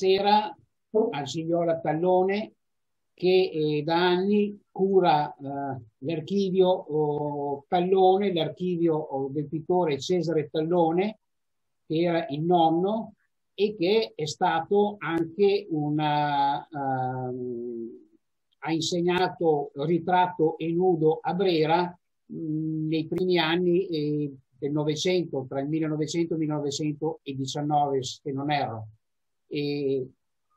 stasera al signor Tallone che eh, da anni cura eh, l'archivio oh, Tallone, l'archivio oh, del pittore Cesare Tallone, che era il nonno e che è stato anche una... Uh, ha insegnato ritratto e nudo a Brera mh, nei primi anni eh, del Novecento, tra il 1900 e il 1919, se non erro. E,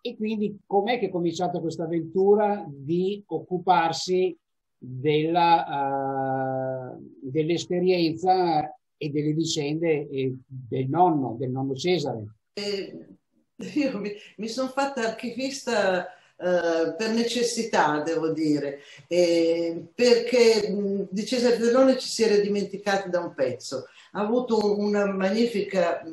e quindi com'è che è cominciata questa avventura di occuparsi della, uh, dell'esperienza e delle vicende eh, del nonno, del nonno Cesare? Eh, io mi, mi sono fatta archivista Uh, per necessità, devo dire, eh, perché mh, di Cesare Dell'One ci si era dimenticati da un pezzo ha avuto una magnifica,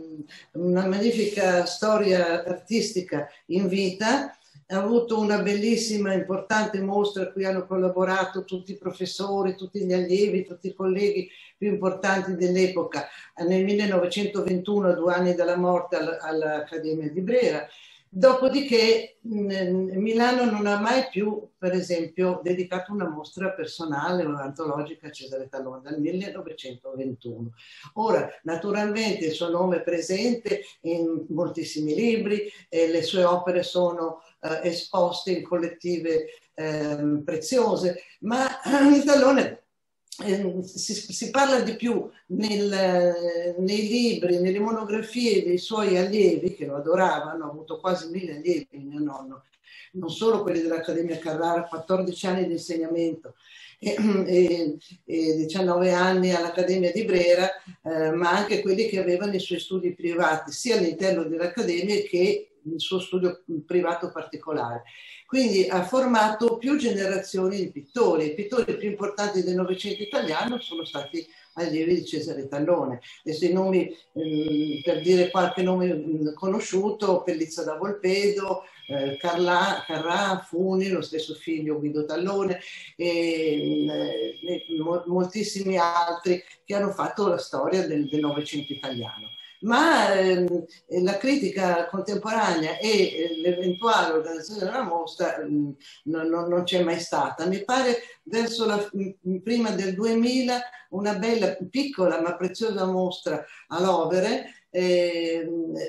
una magnifica storia artistica in vita, ha avuto una bellissima, importante mostra a cui hanno collaborato tutti i professori, tutti gli allievi, tutti i colleghi più importanti dell'epoca, nel 1921, due anni dalla morte all'Accademia di Brera. Dopodiché Milano non ha mai più, per esempio, dedicato una mostra personale o antologica a Cesare Tallone dal 1921. Ora, naturalmente il suo nome è presente in moltissimi libri, e le sue opere sono eh, esposte in collettive eh, preziose, ma il Tallone Ehm, si, si, parla di più nel, nei libri, nelle monografie dei suoi allievi che lo adoravano, ha avuto quasi mille allievi mio nonno, non solo quelli dell'Accademia Carrara, 14 anni di insegnamento e, e, e 19 anni all'Accademia di Brera, eh, ma anche quelli che avevano i suoi studi privati, sia all'interno dell'Accademia che il suo studio privato particolare. Quindi ha formato più generazioni di pittori. I pittori più importanti del Novecento italiano sono stati allievi di Cesare Tallone. Adesso i nomi, eh, per dire qualche nome mm, conosciuto, Pellizza da Volpedo, eh, Carla, Carrà, Funi, lo stesso figlio Guido Tallone e, mm, eh, moltissimi altri che hanno fatto la storia del Novecento italiano ma ehm, la critica contemporanea e eh, l'eventuale organizzazione della mostra ehm, non, non, non, c'è mai stata. Mi pare verso la, prima del 2000 una bella, piccola ma preziosa mostra all'Overe eh,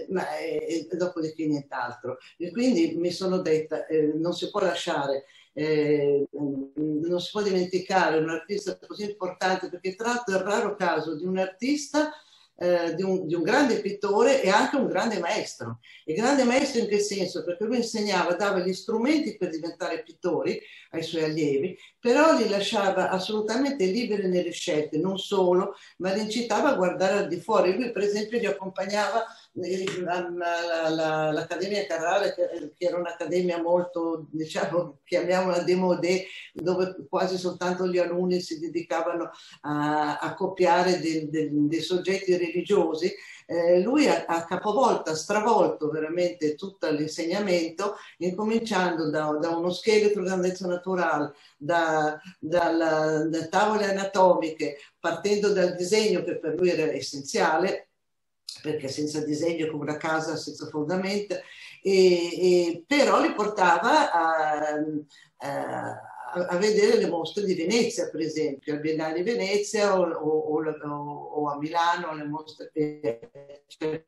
ma eh, dopodiché nient'alro. E quindi mi sono detta, eh, non si può lasciare eh, non si può dimenticare un artista così importante perché tratto il raro caso di un artista eh, di, un, di, un, grande pittore e anche un grande maestro. E grande maestro in che senso? Perché lui insegnava, dava gli strumenti per diventare pittori ai suoi allievi, però li lasciava assolutamente liberi nelle scelte, non solo, ma li incitava a guardare al di fuori. Lui per esempio li accompagnava l'Accademia Carrara, che, era un'accademia molto, diciamo, chiamiamola demodé, dove quasi soltanto gli alunni si dedicavano a, a copiare dei, dei, dei soggetti religiosi, eh, lui ha, ha, capovolta, stravolto veramente tutto l'insegnamento, incominciando da, da, uno scheletro grandezza naturale, da, dalla, da tavole anatomiche, partendo dal disegno che per lui era essenziale, perché senza disegno è come una casa senza fondamento, e, e, però li portava a, a, a, vedere le mostre di Venezia, per esempio, al Biennale di Venezia o, o, o, o a Milano, le mostre cioè,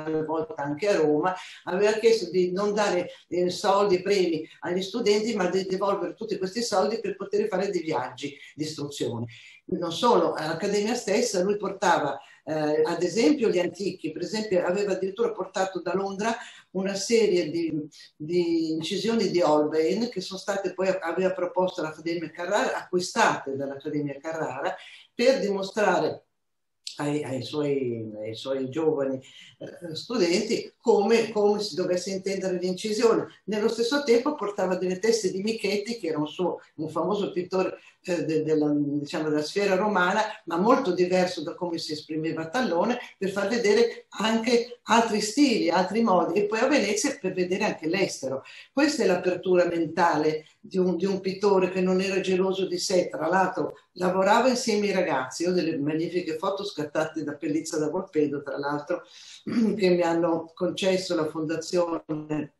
una anche a Roma, aveva chiesto di non dare eh, soldi premi agli studenti, ma di devolvere tutti questi soldi per poter fare dei viaggi di istruzione. Non solo, all'Accademia stessa lui portava eh, ad esempio gli antichi, per esempio aveva addirittura portato da Londra una serie di, di incisioni di Holbein che sono state poi, aveva proposto all'Accademia Carrara, acquistate dall'Accademia Carrara, per dimostrare ai, ai, suoi, ai, suoi, giovani eh, studenti come, come, si dovesse intendere l'incisione. Nello stesso tempo portava delle teste di Michetti, che era un, suo, un famoso pittore eh, de, della, diciamo, della, sfera romana, ma molto diverso da come si esprimeva Tallone, per far vedere anche altri stili, altri modi, e poi a Venezia per vedere anche l'estero. Questa è l'apertura mentale di un, di un, pittore che non era geloso di sé, tra l'altro lavorava insieme ai ragazzi, ho delle magnifiche foto scattate da Pellizza da Volpedo, tra l'altro, che mi hanno concesso la fondazione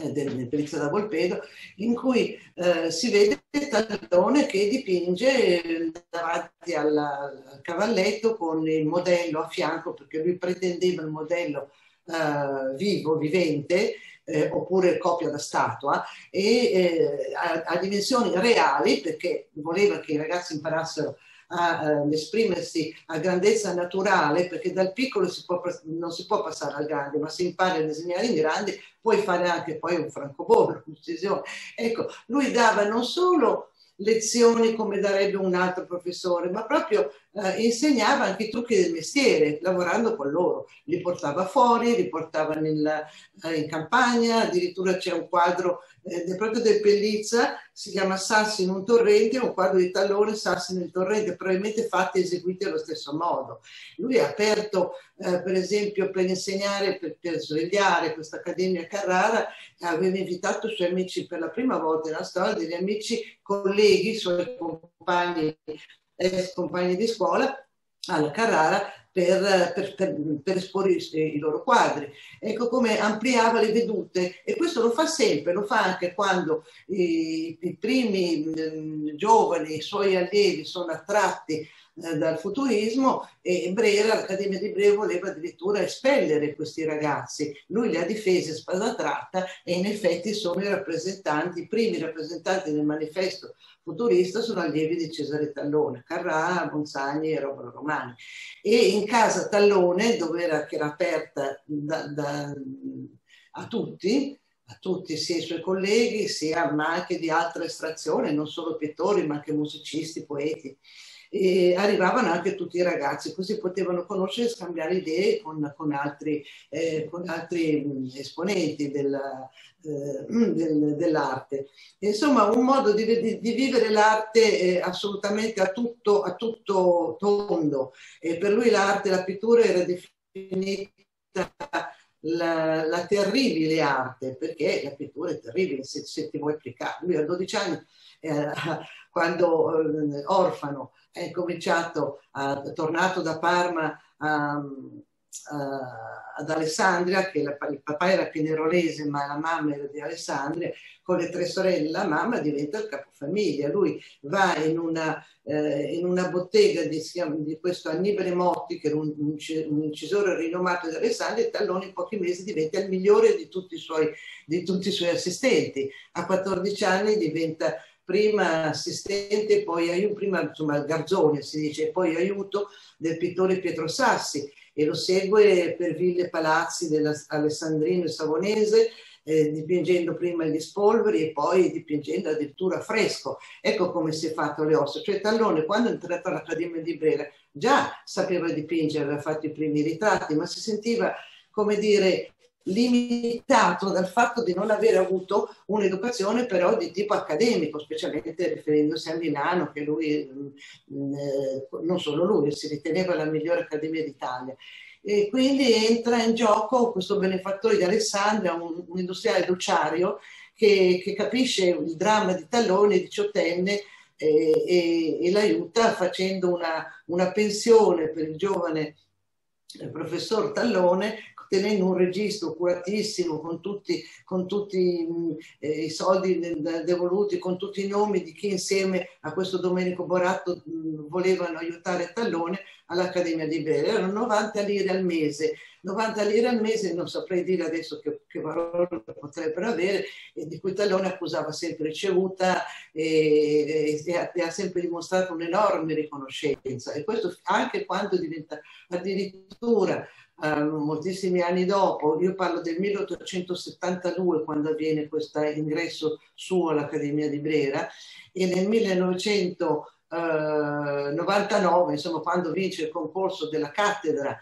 eh, del Pellizza da Volpedo, in cui eh, si vede Tallone che dipinge eh, davanti alla, al cavalletto con il modello a fianco, perché lui pretendeva il modello eh, vivo, vivente, eh, oppure copia da statua, e eh, a, a, dimensioni reali, perché voleva che i ragazzi imparassero a uh, esprimersi a grandezza naturale, perché dal piccolo si può, non si può passare al grande, ma se impari a disegnare in grande puoi fare anche poi un francobollo, un'uccisione. Ecco, lui dava non solo lezioni come darebbe un altro professore, ma proprio eh, insegnava anche i trucchi del mestiere, lavorando con loro. Li portava fuori, li portava nel, eh, in campagna, addirittura c'è un quadro eh, proprio del Pellizza, si chiama Sassi in un torrente, un quadro di tallone Sassi nel torrente, probabilmente fatti e eseguiti allo stesso modo. Lui ha aperto, eh, per esempio, per insegnare, per, per svegliare questa Accademia Carrara, aveva invitato i suoi amici per la prima volta nella storia, degli amici colleghi, suoi compagni, ex compagni di scuola, alla Carrara per, per, per, per, esporre i loro quadri. Ecco come ampliava le vedute e questo lo fa sempre, lo fa anche quando i, i primi mh, giovani, i suoi allievi sono attratti eh, dal futurismo e Brera, l'Accademia di Brera voleva addirittura espellere questi ragazzi. Lui li ha difesi a spada tratta e in effetti sono i rappresentanti, i primi rappresentanti del manifesto futurista sono allievi di Cesare Tallone, Carrà, Bonzani e Robert Romani. E in casa Tallone, dove era, che era aperta da, da, a tutti, a tutti, sia i suoi colleghi, sia ma anche di altra estrazione, non solo pittori, ma anche musicisti, poeti e arrivavano anche tutti i ragazzi, così potevano conoscere e scambiare idee con, con altri, eh, con altri esponenti della, eh, del, dell'arte. Insomma, un modo di, di, di vivere l'arte assolutamente a tutto, a tutto tondo. E per lui l'arte, la pittura era definita la, la, terribile arte, perché la pittura è terribile se, se ti vuoi applicare. Lui a 12 anni, eh, quando eh, orfano, è cominciato, è tornato da Parma a, a, ad Alessandria, che la, il papà era pinerolese ma la mamma era di Alessandria, con le tre sorelle, la mamma diventa il capofamiglia. Lui va in una, eh, in una bottega di, di, questo Annibale Motti, che era un, un, incisore rinomato di Alessandria, e Tallone in pochi mesi diventa il migliore di tutti i suoi, tutti i suoi assistenti. A 14 anni diventa prima assistente, poi aiuto, prima insomma Garzone si dice, poi aiuto del pittore Pietro Sassi e lo segue per ville e palazzi dell'Alessandrino e Savonese, eh, dipingendo prima gli spolveri e poi dipingendo addirittura fresco. Ecco come si è fatto le ossa. Cioè Tallone quando è entrato all'Accademia di Brera già sapeva dipingere, aveva fatto i primi ritratti, ma si sentiva come dire limitato dal fatto di non aver avuto un'educazione però di tipo accademico, specialmente riferendosi a Milano, che lui, mm, eh, non solo lui, si riteneva la migliore accademia d'Italia. E quindi entra in gioco questo benefattore di Alessandria, un, un industriale dociario, che, che, capisce il dramma di Tallone, diciottenne, eh, e, e l'aiuta facendo una, una pensione per il giovane il professor Tallone tenendo un registro curatissimo con tutti, con tutti eh, i soldi devoluti, con tutti i nomi di chi insieme a questo Domenico Boratto mh, volevano aiutare Tallone all'Accademia di Bere. Erano 90 lire al mese. 90 lire al mese, non saprei dire adesso che, che valore potrebbero avere, e di cui Tallone accusava sempre ricevuta e, e, e, ha sempre dimostrato un'enorme riconoscenza. E questo anche quando diventa addirittura eh, moltissimi anni dopo, io parlo del 1872 quando avviene questo ingresso suo all'Accademia di Brera e nel 1999, insomma quando vince il concorso della cattedra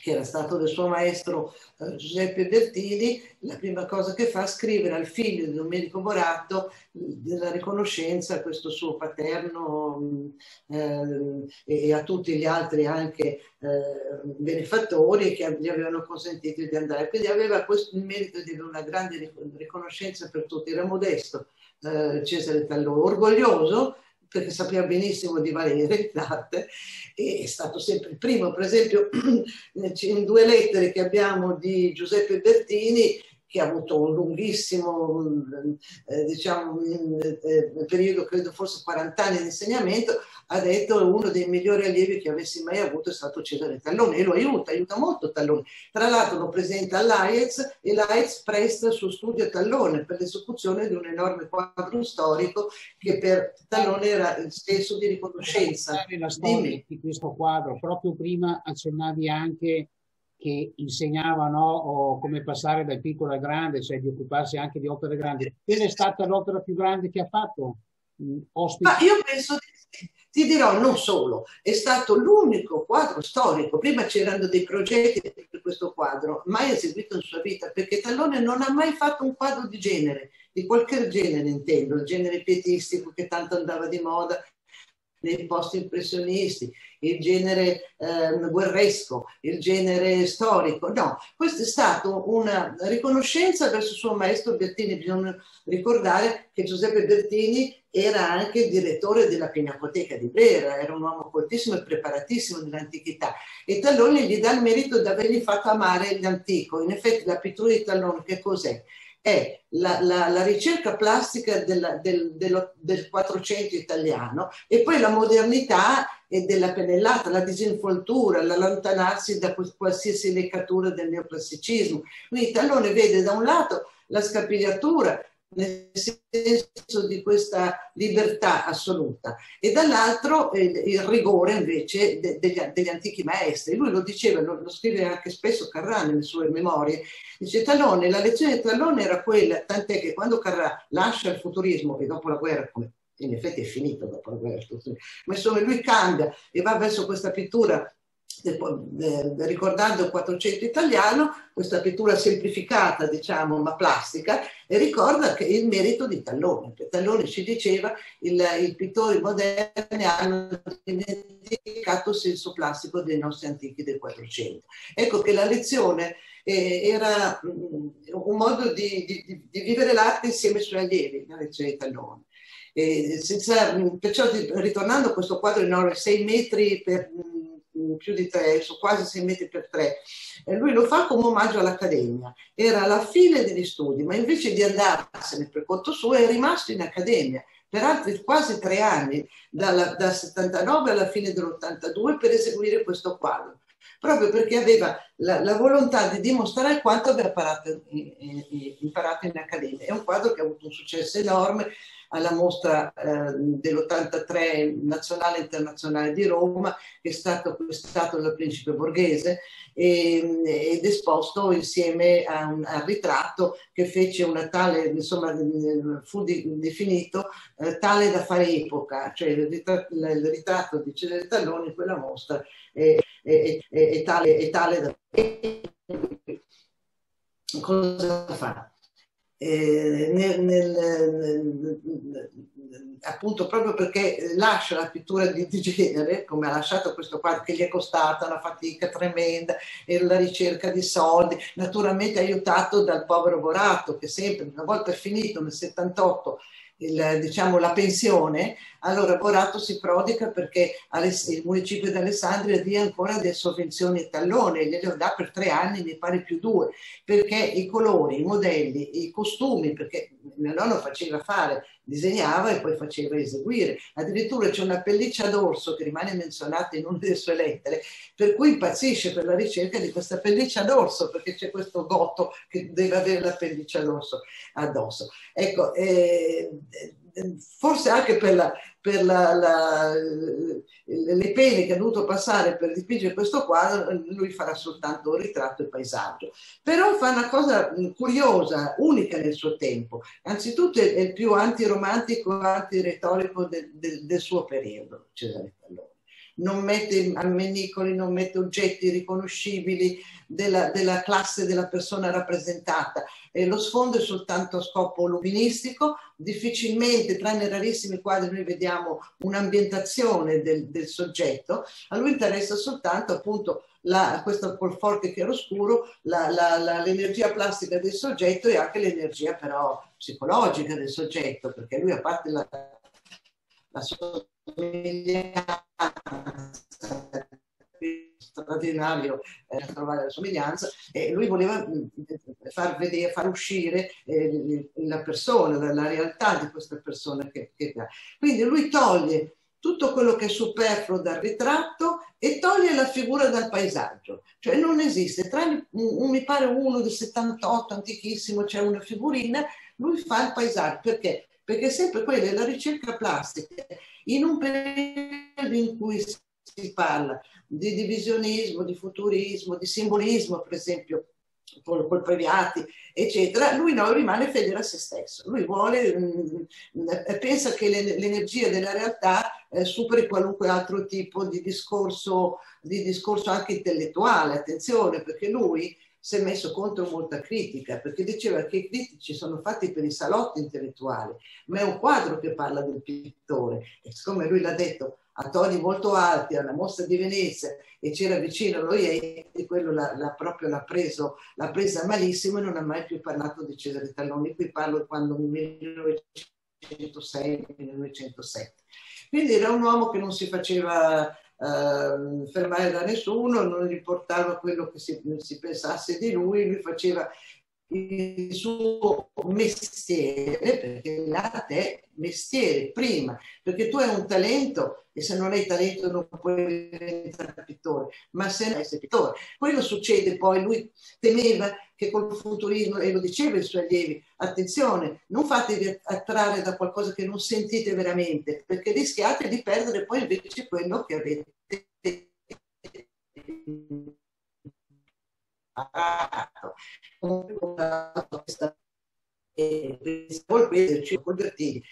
che era stato del suo maestro eh, Giuseppe Bertini, la prima cosa che fa è scrivere al figlio di Domenico Boratto della riconoscenza a questo suo paterno eh, e a tutti gli altri anche eh, benefattori che gli avevano consentito di andare. Quindi aveva questo, il merito di avere una grande riconoscenza per tutti, era modesto eh, Cesare Tallone, orgoglioso perché sapeva benissimo di valere l'arte e è stato sempre il primo. Per esempio, in due lettere che abbiamo di Giuseppe Bertini, che ha avuto un lunghissimo eh, diciamo, eh, periodo, credo forse 40 anni di insegnamento, ha detto che uno dei migliori allievi che avessi mai avuto è stato Cesare Tallone e lo aiuta, aiuta molto Tallone. Tra l'altro lo presenta all'AIEZ e l'AIEZ presta il suo studio a Tallone per l'esecuzione di un enorme quadro storico che per Tallone era il senso di riconoscenza. La storia di questo quadro, proprio prima accennavi anche che insegnavano come passare dal piccolo al grande, cioè di occuparsi anche di opere grandi. Qual è stata l'opera più grande che ha fatto? Ospite? Ma io penso. Ti dirò, non solo, è stato l'unico quadro storico, prima c'erano dei progetti per questo quadro, mai eseguito in sua vita, perché Tallone non ha mai fatto un quadro di genere, di qualche genere intendo, il genere pietistico che tanto andava di moda, nei post impressionisti, il genere eh, guerresco, il genere storico. No, questa è stata una riconoscenza verso il suo maestro Bertini. Bisogna ricordare che Giuseppe Bertini era anche il direttore della Pinacoteca di Brera, era un uomo coltissimo e preparatissimo dell'antichità e Tallone gli dà il merito di avergli fatto amare l'antico. In effetti la pittura di Tallone che cos'è? è la, la, la ricerca plastica della, del, dello, del 400 italiano e poi la modernità e della pennellata, la disinvoltura, l'allontanarsi da qualsiasi lecatura del neoclassicismo. Quindi Tallone vede da un lato la scapigliatura, nel senso di questa libertà assoluta e dall'altro eh, il rigore invece de, degli, degli, antichi maestri. Lui lo diceva, lo, lo, scrive anche spesso Carrà nelle sue memorie, dice Talone, la lezione di Talone era quella, tant'è che quando Carrà lascia il futurismo e dopo la guerra, come in effetti è finito dopo la guerra, ma insomma lui cambia e va verso questa pittura ricordando il 400 italiano, questa pittura semplificata, diciamo, ma plastica, ricorda che il merito di Tallone, che Tallone ci diceva il, i pittori moderni hanno dimenticato il senso plastico dei nostri antichi del 400. Ecco che la lezione eh, era mm, un modo di, di, di vivere l'arte insieme ai suoi allievi, la lezione di Tallone. Senza, perciò ritornando a questo quadro enorme, 6 metri per più di tre, su quasi 6 metri per tre. E lui lo fa come omaggio all'Accademia. Era alla fine degli studi, ma invece di andarsene per conto suo è rimasto in Accademia per altri quasi tre anni, dal, dal 79 alla fine dell'82, per eseguire questo quadro proprio perché aveva la, la, volontà di dimostrare quanto aveva imparato in, in, imparato in accademia. È un quadro che ha avuto un successo enorme, alla mostra eh, dell'83 nazionale e internazionale di Roma, che è stato acquistato dal principe borghese e, ed esposto insieme a un, al ritratto che fece una tale, insomma, fu di, definito eh, tale da fare epoca, cioè il ritratto, il ritratto di Cesare Talloni in quella mostra è, è, è, è tale, tale da... Cosa fa? Eh, nel, nel, appunto proprio perché lascia la pittura di, di, genere, come ha lasciato questo quadro, che gli è costata una fatica tremenda e la ricerca di soldi, naturalmente aiutato dal povero Borato, che sempre, una volta finito nel 78 il, diciamo, la pensione, allora Borato si prodiga perché il municipio di Alessandria dia ancora delle sovvenzioni a tallone, gliele dà per tre anni, ne pare più due, perché i colori, i modelli, i costumi, perché mio nonno faceva fare, disegnava e poi faceva eseguire. Addirittura c'è una pelliccia d'orso che rimane menzionata in una delle sue lettere, per cui impazzisce per la ricerca di questa pelliccia d'orso, perché c'è questo gotto che deve avere la pelliccia d'orso addosso. Ecco, eh, forse anche per, la, per la, la, le pene che ha dovuto passare per dipingere questo quadro, lui farà soltanto un ritratto e paesaggio. Però fa una cosa curiosa, unica nel suo tempo. Anzitutto è il più antiromantico, antiretorico del, del, del suo periodo, Cesare Tallone non mette ammenicoli, non mette oggetti riconoscibili della, della classe della persona rappresentata. E lo sfondo è soltanto a scopo luministico, difficilmente, tranne rarissimi quadri, noi vediamo un'ambientazione del, del soggetto, a lui interessa soltanto appunto la, questo col forte chiaroscuro, l'energia plastica del soggetto e anche l'energia però psicologica del soggetto, perché lui a parte la, la somiglianza straordinario eh, trovare la somiglianza e lui voleva far vedere, far uscire eh, la persona, la realtà di questa persona che, che ha. Quindi lui toglie tutto quello che è superfluo dal ritratto e toglie la figura dal paesaggio. Cioè non esiste, un, mi pare uno del 78, antichissimo, c'è una figurina, lui fa il paesaggio. Perché? Perché sempre quella è la ricerca plastica. In un periodo in cui si parla di divisionismo, di futurismo, di simbolismo, per esempio, col, Previati, eccetera, lui no, rimane fedele a se stesso. Lui vuole, mh, mm, eh, pensa che l'energia della realtà eh, superi qualunque altro tipo di discorso, di discorso anche intellettuale. Attenzione, perché lui si è messo contro molta critica, perché diceva che i critici sono fatti per i salotti intellettuali, ma è un quadro che parla del pittore. E siccome lui l'ha detto, a toni molto alti alla mostra di Venezia e c'era vicino lo Ieti, quello l'ha, l'ha proprio l'ha, preso, l'ha presa malissimo e non ha mai più parlato di Cesare Talloni. Qui parlo quando nel 1906-1907. Quindi era un uomo che non si faceva uh, fermare da nessuno, non gli portava quello che si, si pensasse di lui, lui faceva il suo mestiere, perché l'arte è mestiere prima, perché tu hai un talento e se non hai talento non puoi diventare pittore, ma se non sei pittore. Quello succede poi, lui temeva che col futurismo, e lo diceva ai suoi allievi, attenzione, non fatevi attrarre da qualcosa che non sentite veramente, perché rischiate di perdere poi invece quello che avete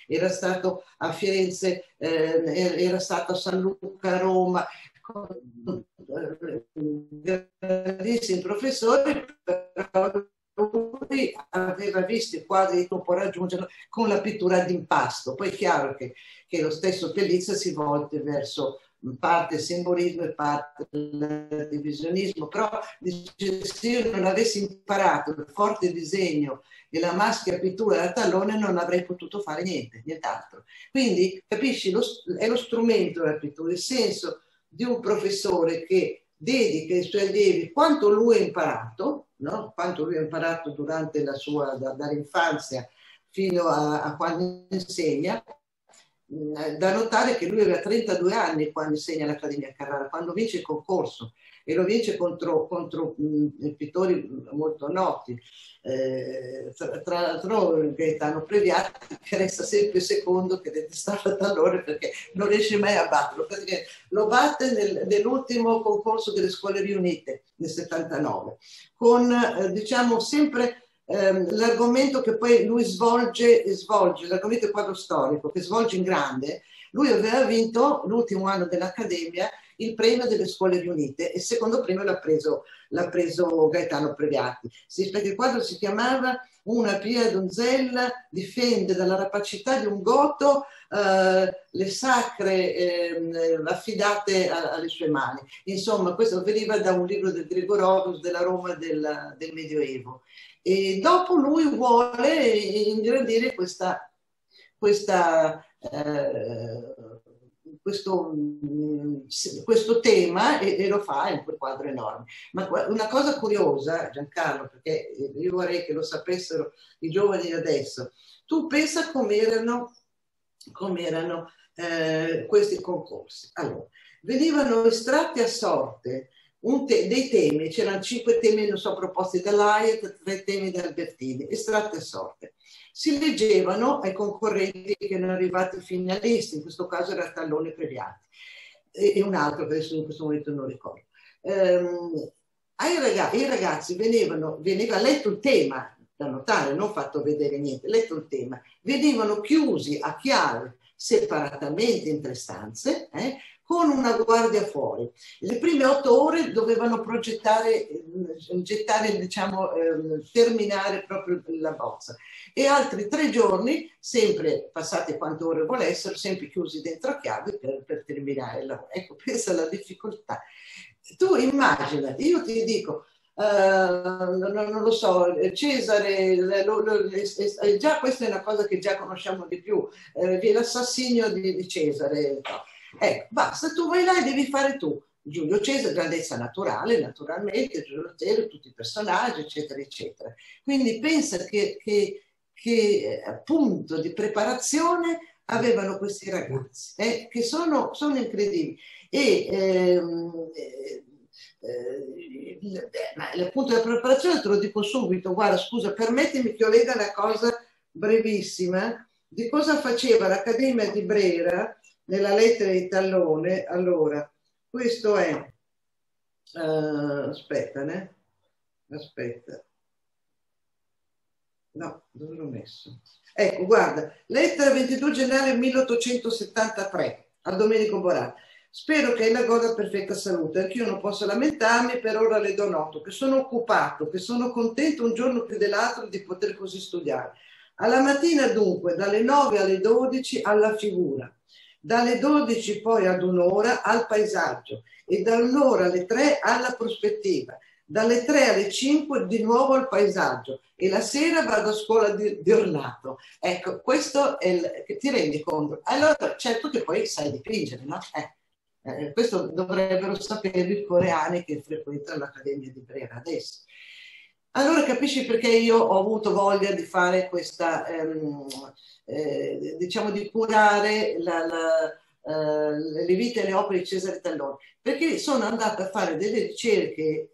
era stato a Firenze, eh, era stato a San Luca, a Roma, grandissimi professori, però lui aveva visto i quadri che non può raggiungere con la pittura d'impasto. Poi è chiaro che, che lo stesso Pellizza si volte verso parte simbolismo e parte divisionismo, però se io non avessi imparato il forte disegno e la maschia pittura da tallone non avrei potuto fare niente, nient'altro. Quindi capisci, lo, è lo strumento della pittura, il senso di un professore che dedica ai suoi allievi quanto lui ha imparato, no? quanto lui ha imparato durante la sua, da, fino a, a quando insegna, da notare che lui aveva 32 anni quando insegna all'Accademia Carrara, quando vince il concorso e lo vince contro, contro mh, pittori molto noti. Eh, tra, l'altro Gaetano Previati che resta sempre secondo che detestava Tallone perché non riesce mai a batterlo, perché lo batte nel, nell'ultimo concorso delle scuole riunite nel 79, con eh, diciamo sempre ehm, l'argomento che poi lui svolge, svolge l'argomento quadro storico, che svolge in grande, lui aveva vinto l'ultimo anno dell'Accademia il premio delle scuole riunite e il secondo premio l'ha preso, l'ha preso Gaetano Previati. Perché il quadro si chiamava Una pia donzella difende dalla rapacità di un goto eh, le sacre eh, affidate a, alle sue mani. Insomma, questo veniva da un libro del Gregorovus della Roma del, del Medioevo. E dopo lui vuole ingrandire questa, questa, eh, questo, questo, tema e, e, lo fa in quel quadro enorme. Ma una cosa curiosa, Giancarlo, perché io vorrei che lo sapessero i giovani adesso, tu pensa com'erano, com'erano eh, questi concorsi. Allora, venivano estratti a sorte te- dei temi, c'erano cinque temi, non so, proposti dall'AIET, tre temi da Albertini, estratti a sorte. Si leggevano ai concorrenti che erano arrivati finalisti, in questo caso era Tallone Previati, e, e un altro che adesso in questo momento non ricordo. Ehm, ai ragazzi, I ragazzi venivano, veniva letto il tema, da notare, non fatto vedere niente, letto il tema, venivano chiusi a chiave separatamente in tre stanze, eh, con una guardia fuori. Le prime otto ore dovevano progettare, eh, gettare, diciamo, eh, terminare proprio la bozza e altri tre giorni, sempre passate quante ore volessero, sempre chiusi dentro a chiave per, per terminare lavoro. Ecco, pensa alla difficoltà. Tu immagina, io ti dico, Uh, non, non, lo so, Cesare, lo, lo, già questa è una cosa che già conosciamo di più, eh, l'assassinio di, di Cesare. Ecco, basta, tu vai là e devi fare tu. Giulio Cesare, grandezza naturale, naturalmente, Giulio Cesare, tutti i personaggi, eccetera, eccetera. Quindi pensa che, che, che punto di preparazione avevano questi ragazzi, eh, che sono, sono, incredibili. E ehm, eh, eh, il punto di preparazione te lo dico subito, guarda, scusa, permettimi che io lega una cosa brevissima di cosa faceva l'Accademia di Brera nella lettera di Tallone. Allora, questo è, uh, aspetta, né? aspetta, no, dove l'ho messo? Ecco, guarda, lettera 22 gennaio 1873 a Domenico Borà. Spero che la goda perfetta salute. Anch'io non posso lamentarmi, per ora le do noto, che sono occupato, che sono contento un giorno più dell'altro di poter così studiare. Alla mattina dunque, dalle 9 alle 12 alla figura, dalle 12 poi ad un'ora al paesaggio e da un'ora alle 3 alla prospettiva, dalle 3 alle 5 di nuovo al paesaggio e la sera vado a scuola di, di ornato. Ecco, questo è il, che ti rendi conto. Allora, certo che poi sai dipingere, no? Eh, eh, questo dovrebbero sapere i coreani che frequentano l'Accademia di Brera adesso. Allora capisci perché io ho avuto voglia di fare questa, ehm, eh, diciamo di curare la, la, eh, le vite e le opere di Cesare Tallone, perché sono andata a fare delle ricerche, eh,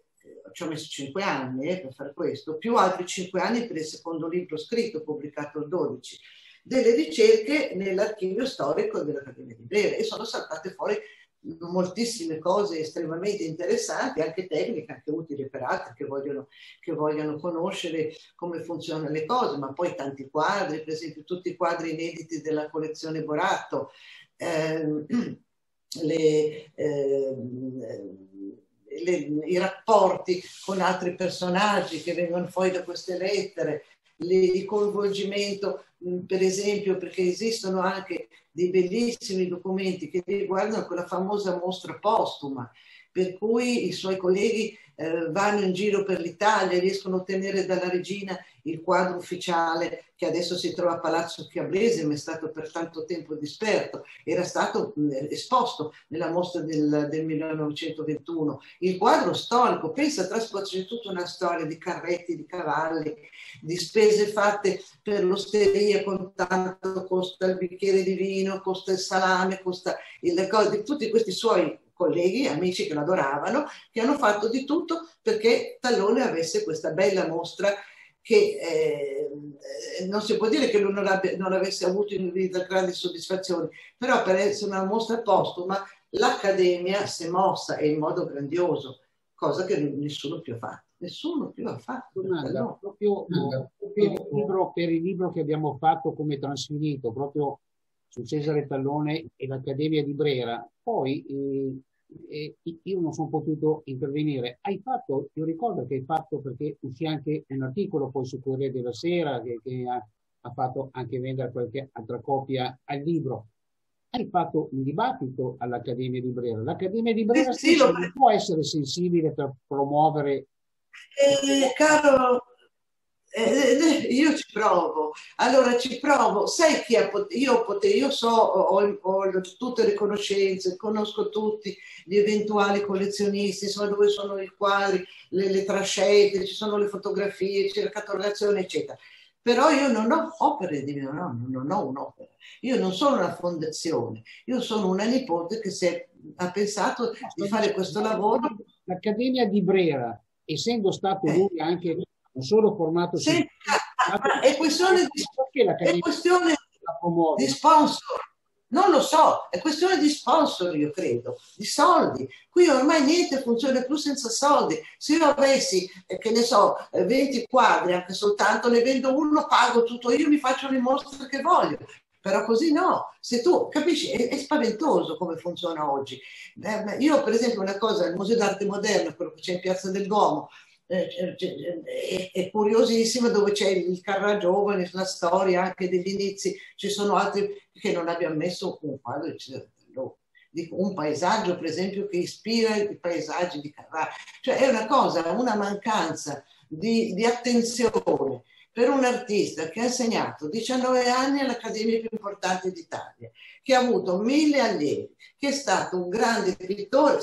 ci ho messo cinque anni eh, per fare questo, più altri cinque anni per il secondo libro scritto, pubblicato il 12, delle ricerche nell'archivio storico dell'Accademia di Brera e sono saltate fuori moltissime cose estremamente interessanti, anche tecniche, anche utili per altri che vogliono, che vogliono conoscere come funzionano le cose, ma poi tanti quadri, per esempio tutti i quadri inediti della collezione Boratto, ehm, le, ehm, le, i rapporti con altri personaggi che vengono fuori da queste lettere, il coinvolgimento, per esempio, perché esistono anche dei bellissimi documenti che riguardano quella famosa mostra postuma, per cui i suoi colleghi eh, vanno in giro per l'Italia e riescono a ottenere dalla regina il quadro ufficiale che adesso si trova a Palazzo Chiablese, ma è stato per tanto tempo disperto, era stato mh, esposto nella mostra del, del, 1921. Il quadro storico, pensa, c'è tutta una storia di carretti, di cavalli, di spese fatte per l'osteria, con tanto costa il bicchiere di vino, costa il salame, costa il, di tutti questi suoi colleghi, amici che l'adoravano, che hanno fatto di tutto perché Tallone avesse questa bella mostra che eh, non si può dire che lui non, abbia, non avesse avuto in vita grandi soddisfazioni, però per essere una mostra postuma l'Accademia si è mossa e in modo grandioso, cosa che nessuno più ha fatto. Nessuno più ha fatto. Domanda, no. proprio, no. proprio il libro, per il libro che abbiamo fatto come trasferito, proprio su Cesare Tallone e l'Accademia di Brera, poi eh, eh, io non sono potuto intervenire. Hai fatto, io ricordo che hai fatto, perché uscì anche un articolo poi su Corriere della Sera che, che ha, ha, fatto anche vendere qualche altra copia al libro. Hai fatto un dibattito all'Accademia di Brera. L'Accademia di Brera sì, sì, lo... può essere sensibile per promuovere... Eh, caro, eh, eh, io ci provo, allora ci provo, sai chi ha potuto, io, poter, io so, ho, ho, tutte le conoscenze, conosco tutti gli eventuali collezionisti, so dove sono i quadri, le, le trascette, ci sono le fotografie, c'è la catalogazione, eccetera. Però io non ho opere di mio nonno, non ho un'opera. Io non sono una fondazione, io sono una nipote che è, ha pensato di fare questo lavoro. L'Accademia di Brera, essendo stato eh. lui anche non solo formato sì, ma è questione di, è questione di sponsor non lo so, è questione di sponsor, io credo, di soldi. Qui ormai niente funziona più senza soldi. Se io avessi, eh, che ne so, 20 eh, quadri, anche soltanto ne vendo uno, pago tutto io, mi faccio le mostre che voglio. Però così no, se tu capisci, è, è spaventoso come funziona oggi. Eh, io, per esempio, una cosa, il Museo d'Arte Moderna, quello che c'è in Piazza del Duomo, eh, è, è, curiosissimo dove c'è il Carra Giovane, la storia anche degli inizi, ci sono altri che non abbiamo messo un quadro un paesaggio per esempio che ispira i paesaggi di Carrara. Cioè è una cosa, una mancanza di, di attenzione per un artista che ha insegnato 19 anni all'Accademia più importante d'Italia, che ha avuto mille allievi, che è stato un grande pittore,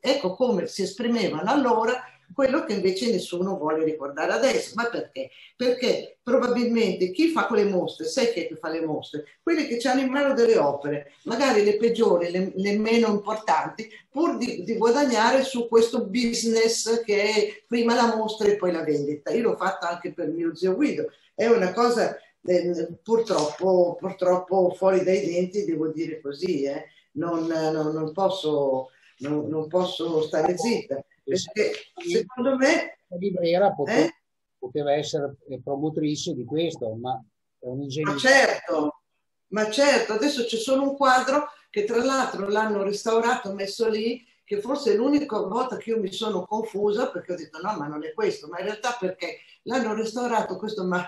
ecco come si esprimevano allora quello che invece nessuno vuole ricordare adesso. Ma perché? Perché probabilmente chi fa quelle mostre, sai chi è che fa le mostre? Quelli che hanno in mano delle opere, magari le peggiori, le, le meno importanti, pur di, di, guadagnare su questo business che è prima la mostra e poi la vendita. Io l'ho fatto anche per mio zio Guido. È una cosa eh, purtroppo, purtroppo fuori dai denti, devo dire così. Eh. Non, non, non, posso, non, non posso stare zitta. Perché secondo me... La librera poteva, eh? poteva essere promotrice di questo, ma è un ingegno. Ma certo, ma certo, adesso c'è solo un quadro che tra l'altro l'hanno restaurato, messo lì, che forse è l'unica volta che io mi sono confusa perché ho detto no, ma non è questo, ma in realtà perché l'hanno restaurato questo, ma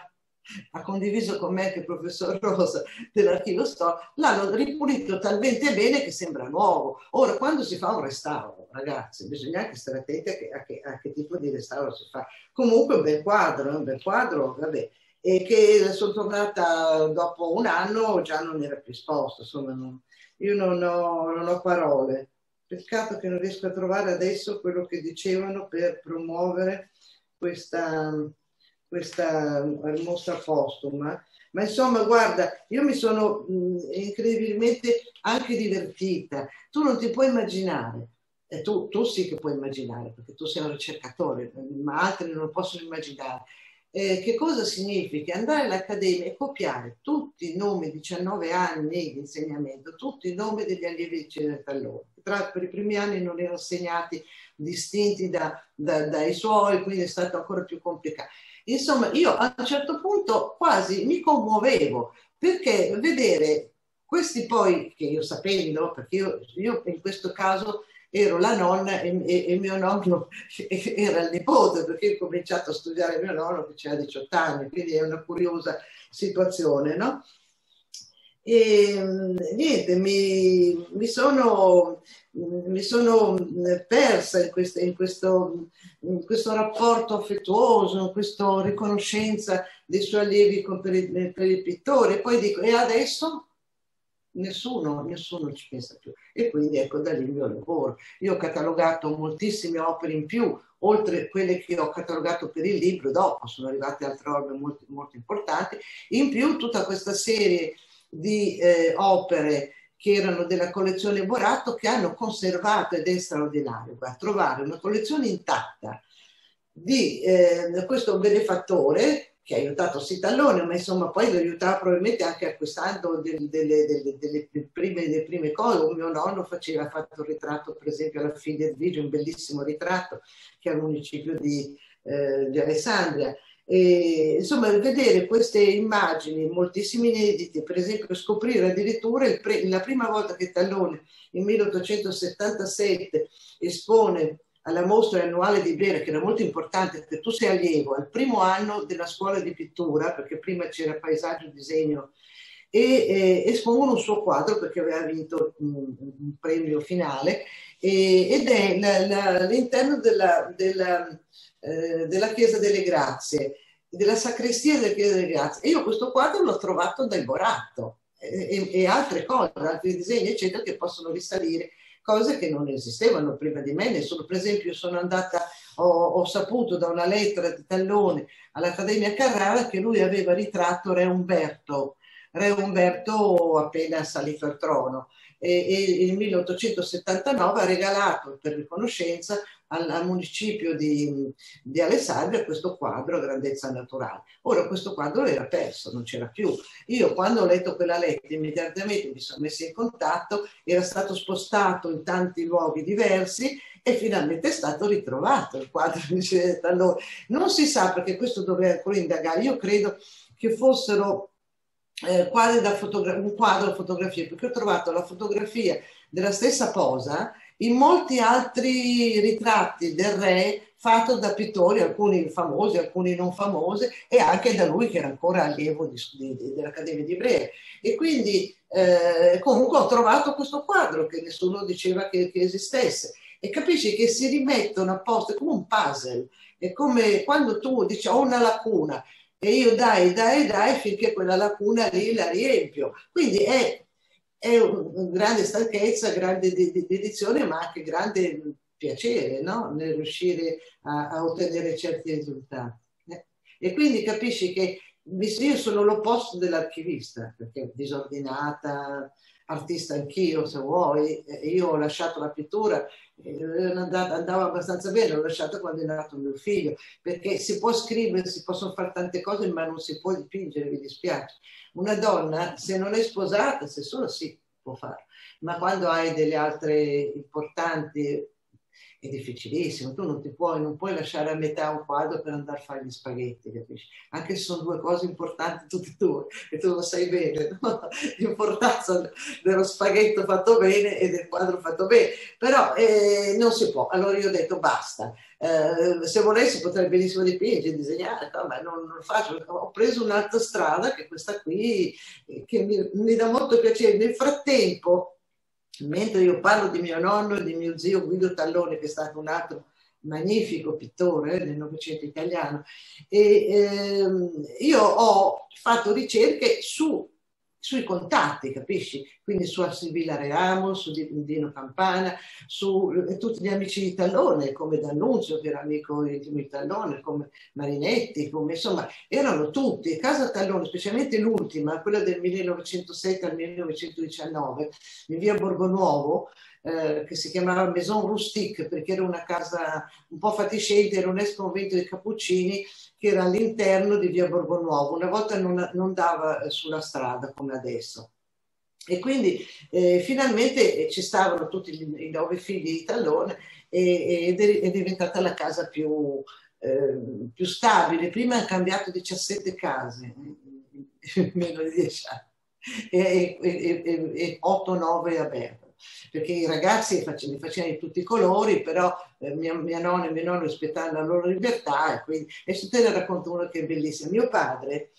ha condiviso con me anche il professor Rosa dell'archivio Sto, l'hanno ripulito talmente bene che sembra nuovo. Ora, quando si fa un restauro, ragazzi, bisogna anche stare attenti a che, a che, a che tipo di restauro si fa. Comunque un bel quadro, un bel quadro, vabbè, e che sono tornata dopo un anno, già non era più esposto, insomma, non, io non ho, non ho parole. Peccato che non riesco a trovare adesso quello che dicevano per promuovere questa questa mostra postuma. Ma insomma, guarda, io mi sono mh, incredibilmente anche divertita. Tu non ti puoi immaginare, e tu, tu, sì che puoi immaginare, perché tu sei un ricercatore, ma altri non possono immaginare. Eh, che cosa significa? Andare all'accademia e copiare tutti i nomi, 19 anni di insegnamento, tutti i nomi degli allievi di Cesare Tallone. Tra, per i primi anni non erano segnati distinti da, da, dai suoi, quindi è stato ancora più complicato. Insomma, io a un certo punto quasi mi commuovevo perché vedere questi poi, che io sapendo, perché io, io in questo caso ero la nonna e, e, e, mio nonno era il nipote, perché ho cominciato a studiare mio nonno che aveva 18 anni, quindi è una curiosa situazione, no? E niente, mi, mi, sono, mi sono persa in, queste, in, questo, in, questo, rapporto affettuoso, in questa riconoscenza dei suoi allievi per il, per il pittore. Poi dico, e adesso? Nessuno, nessuno ci pensa più. E quindi ecco da lì il mio lavoro. Io ho catalogato moltissime opere in più, oltre quelle che ho catalogato per il libro, dopo sono arrivate altre opere molto, molto importanti, in più tutta questa serie di eh, opere che erano della collezione Borato che hanno conservato ed è straordinario guarda, trovare una collezione intatta di eh, questo benefattore che ha aiutato Sitallone, ma insomma poi lo aiutava probabilmente anche acquistando delle, delle, delle, delle prime, prime, cose. Un mio nonno faceva, ha fatto un ritratto, per esempio, alla figlia di Vigio, un bellissimo ritratto che è al municipio di, eh, di Alessandria. E, insomma, vedere queste immagini, moltissimi inediti, per esempio scoprire addirittura pre- la prima volta che Tallone nel 1877 espone alla mostra annuale di Brera, che era molto importante perché tu sei allievo al primo anno della scuola di pittura, perché prima c'era paesaggio, disegno, e eh, espongono un suo quadro perché aveva vinto un, un premio finale, e, ed è all'interno della, della eh, della Chiesa delle Grazie, della sacrestia della Chiesa delle Grazie. E io questo quadro l'ho trovato dal Boratto e, e, altre cose, altri disegni, eccetera, che possono risalire cose che non esistevano prima di me. Nessuno, per esempio, sono andata, ho, ho saputo da una lettera di Tallone all'Accademia Carrara che lui aveva ritratto Re Umberto, Re Umberto appena salito al trono e, e nel 1879 ha regalato per riconoscenza al, al municipio di, di, Alessandria questo quadro a grandezza naturale. Ora questo quadro era perso, non c'era più. Io quando ho letto quella lettera immediatamente mi sono messa in contatto, era stato spostato in tanti luoghi diversi e finalmente è stato ritrovato il quadro di Allora, non si sa perché questo doveva ancora indagare, io credo che fossero eh, quadri da fotogra- un quadro fotografia, perché ho trovato la fotografia della stessa posa in molti altri ritratti del re fatto da pittori, alcuni famosi, alcuni non famosi, e anche da lui che era ancora allievo di, di, dell'Accademia di Brera. E quindi eh, comunque ho trovato questo quadro che nessuno diceva che, che esistesse. E capisci che si rimettono a posto, è come un puzzle, è come quando tu dici ho una lacuna e io dai, dai, dai finché quella lacuna lì la riempio. Quindi è, è un, grande stanchezza, grande dedizione, ma anche grande piacere no? nel riuscire a, a, ottenere certi risultati. Eh? E quindi capisci che io sono l'opposto dell'archivista, perché disordinata, artista anch'io se vuoi, io ho lasciato la pittura, andava abbastanza bene, l'ho lasciata quando è nato mio figlio, perché si può scrivere, si possono fare tante cose, ma non si può dipingere, mi dispiace. Una donna, se non è sposata, se solo sì, può farlo, ma quando hai delle altre importanti è difficilissimo, tu non ti puoi, non puoi lasciare a metà un quadro per andare a fare gli spaghetti, capisci? Anche se sono due cose importanti tutte e due, e tu lo sai bene, no? l'importanza dello spaghetto fatto bene e del quadro fatto bene, però eh, non si può, allora io ho detto basta, eh, se volessi potrei benissimo dipingere, disegnare, no, ma non, lo faccio, ho preso un'altra strada che è questa qui, che mi, mi dà molto piacere, nel frattempo mentre io parlo di mio nonno e di mio zio Guido Tallone, che è stato un altro magnifico pittore del Novecento italiano, e, ehm, io ho fatto ricerche su sui contatti, capisci? Quindi su Sibilla Reamo, su Dino Campana, su eh, tutti gli amici di Tallone, come D'Annunzio, che era amico di Tallone, come Marinetti, come insomma, erano tutti. Casa Tallone, specialmente l'ultima, quella del 1907 al 1919, in via Borgonuovo, eh, che si chiamava Maison Rustique perché era una casa un po' fatiscente, era un ex convento dei Cappuccini che era all'interno di via Borgonuovo, una volta non, non dava eh, sulla strada come adesso. E quindi eh, finalmente ci stavano tutti i, i nove figli di Tallone ed è, diventata la casa più, eh, più stabile. Prima hanno cambiato 17 case, in meno di 10 anni, e, e, e, e 8-9 a Bergamo perché i ragazzi li facevano di tutti i colori, però eh, mia, mia, nonna e mio nonno rispettavano la loro libertà e quindi, e te ne racconto una che è bellissima. Mio padre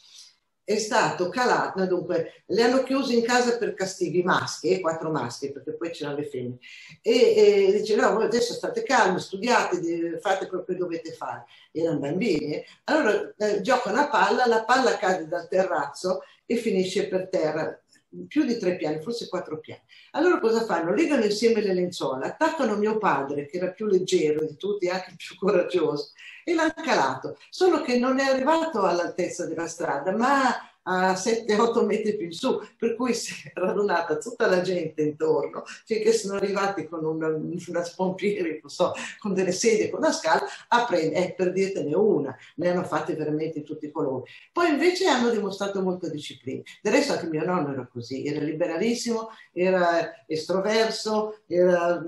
è stato calato, dunque, le hanno chiusi in casa per castighi maschi, eh, quattro maschi, perché poi c'erano le femmine, e, e dice no, voi adesso state calmi, studiate, fate quello che dovete fare. Erano bambini, allora eh, giocano a palla, la palla cade dal terrazzo e finisce per terra più di tre piani, forse quattro piani. Allora cosa fanno? Legano insieme le lenzuola, attaccano mio padre, che era più leggero di tutti, anche più coraggioso, e l'hanno calato. Solo che non è arrivato all'altezza della strada, ma a 7-8 metri più in su, per cui si è radunata tutta la gente intorno, finché sono arrivati con una, una spompieri, so, con delle sedie, con una scala, a prendere, eh, per dirtene una, ne hanno fatte veramente tutti i colori. Poi invece hanno dimostrato molta disciplina. Del resto anche mio nonno era così, era liberalissimo, era estroverso, era,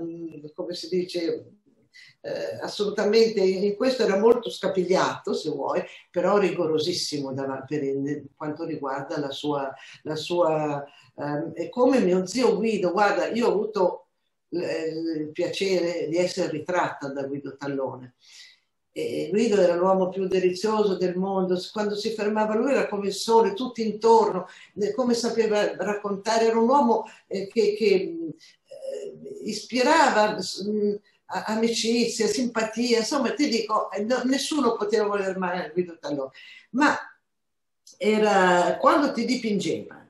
come si dice, eh, assolutamente in questo era molto scapigliato se vuoi però rigorosissimo da, per quanto riguarda la sua, la sua eh, come mio zio Guido guarda io ho avuto il piacere di essere ritratta da Guido Tallone. E Guido era l'uomo più delizioso del mondo, quando si fermava lui era come il sole, tutti intorno, come sapeva raccontare, era un uomo eh, che, che eh, ispirava amicizia, simpatia, insomma ti dico, eh, nessuno poteva voler male a Guido Tallone, ma era, quando ti dipingeva,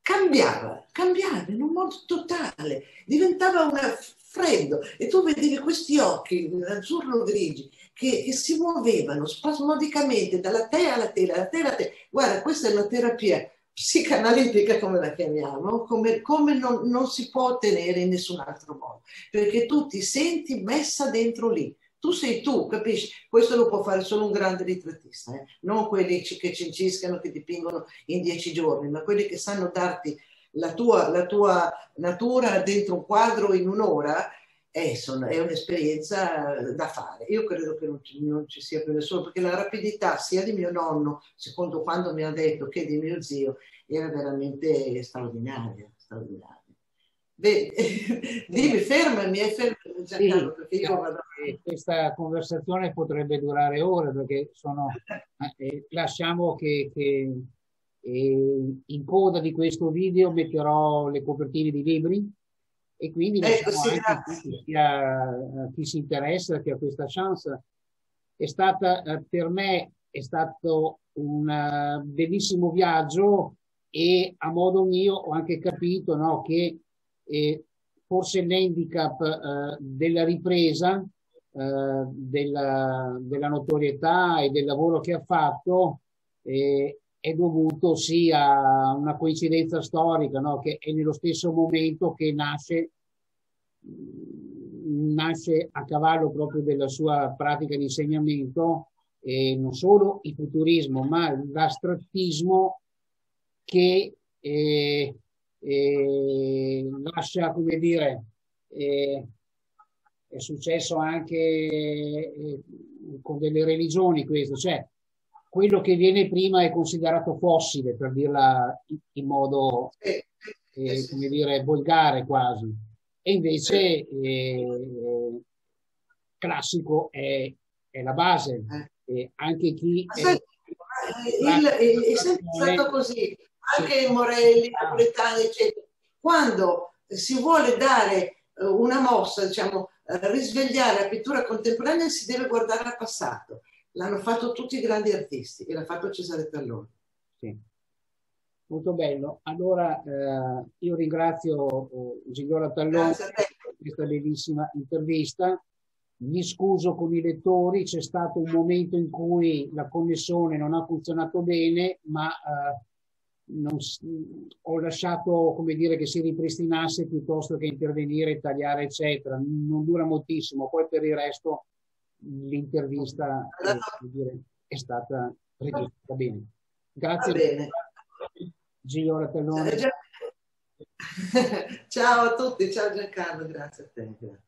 cambiava, cambiava in un modo totale, diventava una, freddo e tu vedevi questi occhi azzurro grigi che, che, si muovevano spasmodicamente dalla te alla te, dalla te alla te. Guarda, questa è una terapia psicanalitica, come la chiamiamo, come, come non, non, si può ottenere in nessun altro modo, perché tu ti senti messa dentro lì. Tu sei tu, capisci? Questo lo può fare solo un grande ritrattista, eh? non quelli che cinciscano, che dipingono in dieci giorni, ma quelli che sanno darti la tua, la tua natura dentro un quadro in un'ora è, è un'esperienza da fare. Io credo che non ci, non ci, sia più nessuno, perché la rapidità sia di mio nonno, secondo quando mi ha detto, che di mio zio, era veramente straordinaria, straordinaria. Beh, dimmi, fermami, fermami Giancarlo, sì, io vado... Questa conversazione potrebbe durare ore perché sono... Eh, lasciamo che, che eh, in coda di questo video metterò le copertine di libri e quindi ecco, sì, anche chi, ha, chi, si interessa, chi ha questa chance. È stata eh, per me è stato un uh, bellissimo viaggio e a modo mio ho anche capito no, che eh, forse l'handicap eh, della ripresa, eh, della, della, notorietà e del lavoro che ha fatto eh, è dovuto sia a una coincidenza storica, no? che è nello stesso momento che nasce, nasce a cavallo proprio della sua pratica di insegnamento eh, non solo il futurismo, ma l'astrattismo che eh, eh, lascia, come dire, eh, è successo anche eh, con delle religioni questo, cioè quello che viene prima è considerato fossile, per dirla in modo, eh, come dire, volgare quasi, e invece classico è, è la base. anche chi... È, il, è sempre stato così anche Morelli, i napoletani, eccetera. Quando si vuole dare eh, una mossa, diciamo, eh, risvegliare la pittura contemporanea, si deve guardare al passato. L'hanno fatto tutti i grandi artisti e l'ha fatto Cesare Tallone. Sì. Molto bello. Allora eh, io ringrazio eh, Gigliola Tallone per questa bellissima intervista. Mi scuso con i lettori, c'è stato un momento in cui la connessione non ha funzionato bene, ma eh, non, ho lasciato come dire che si ripristinasse piuttosto che intervenire, tagliare eccetera non dura moltissimo poi per il resto l'intervista eh, dire, è stata registrata bene grazie bene. Gio Ratellone ciao a tutti ciao Giancarlo grazie a te.